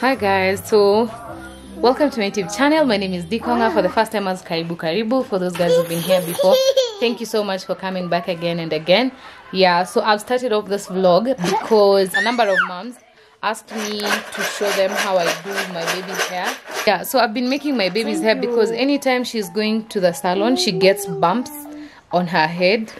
Hi guys, so welcome to my YouTube channel. My name is Dee Kong'a. For the first time as Karibu Karibu. For those guys who've been here before, thank you so much for coming back again and again. Yeah, so I've started off this vlog because a number of moms asked me to show them how I do my baby's hair. Yeah, so I've been making my baby's hair because anytime she's going to the salon, she gets bumps on her head.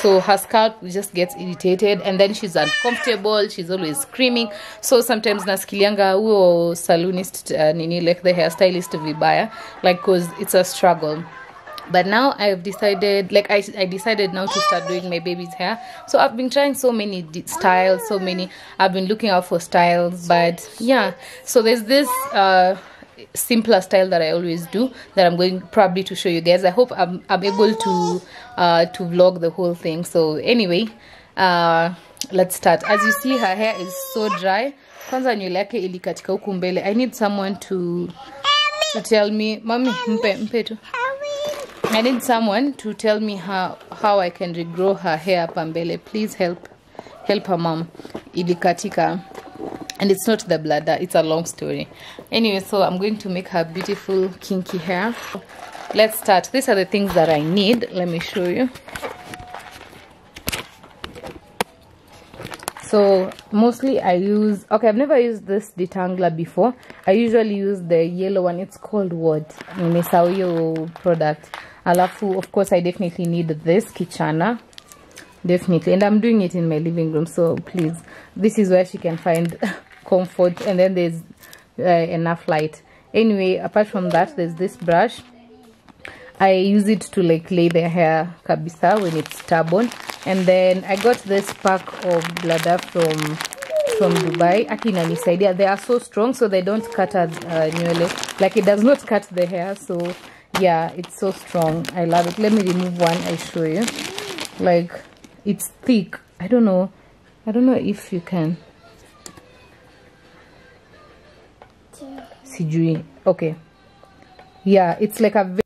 So her scalp just gets irritated and then she's uncomfortable. She's always screaming. So sometimes naskilianga huo salonist uh, nini like the hairstylist vibaya like cause it's a struggle. But now i've decided like I, I decided now to start doing my baby's hair. So i've been trying so many styles so many i've been looking out for styles but yeah. So there's this uh simpler style that I always do that I'm going probably to show you guys. I hope I'm, I'm able to uh, to vlog the whole thing. So anyway, uh, let's start. As you see, her hair is so dry. Kwanza nywele yake ilikatika huku mbele. I need someone to to tell me, mommy, mpe mpe tu. I need someone to tell me how how I can regrow her hair hapa mbele. Please help help her mom. Ilikatika and it's not the bladder it's a long story. Anyway so i'm going to make her beautiful kinky hair. Let's start. These are the things that i need. Let me show you. So mostly i use okay i've never used this detangler before. I usually use the yellow one. It's called what nimesahau product. Alafu of course i definitely need this kichana. Definitely. And i'm doing it in my living room so please. This is where she can find comfort and then there's uh, enough light. Anyway apart from that there's this brush. I use it to like lay the hair kabisa when it's stubborn. And then i got this pack of bladder from from dubai. Akina nisaidia they are so strong so they don't cut uh, nywele. Like it does not cut the hair so yeah it's so strong. I love it. Let me remove one i show you. Like it's thick. I don't know. I don't know if you can sijui okay. Yeah it's like a